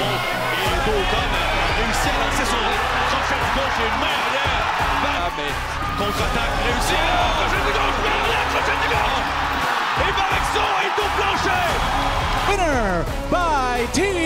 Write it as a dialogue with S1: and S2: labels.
S1: Perrault. Et Beaucom a réussi à lancer son crochet de gauche et main arrière. Ah, mais contre-attaque réussi. Crochet de gauche, main arrière, crochet de gauche. Et Barrexon est au plancher. Winner by Team.